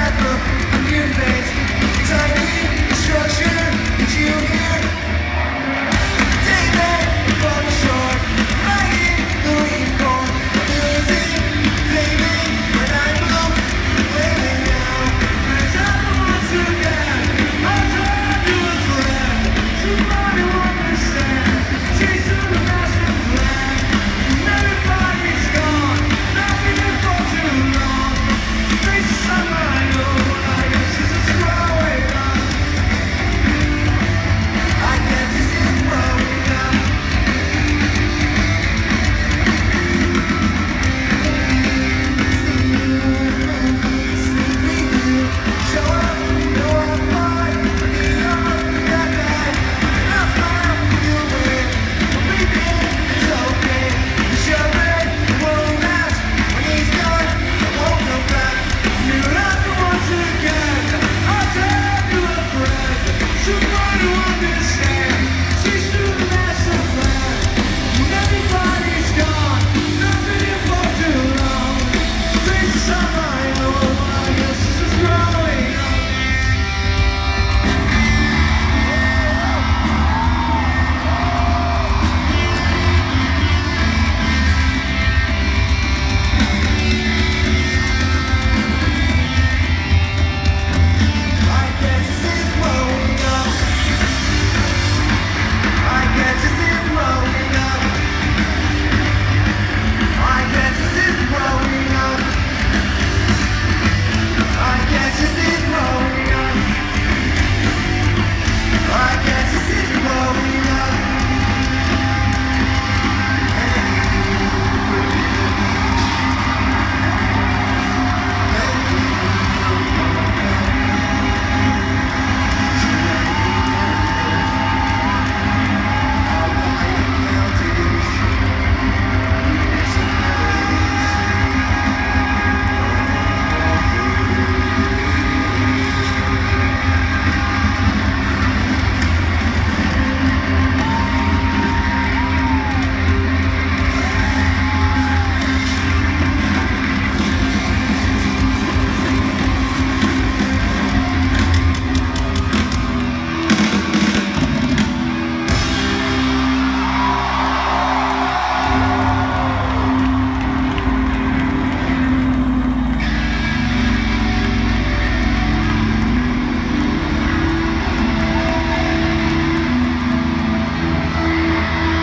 secreto